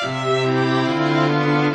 Música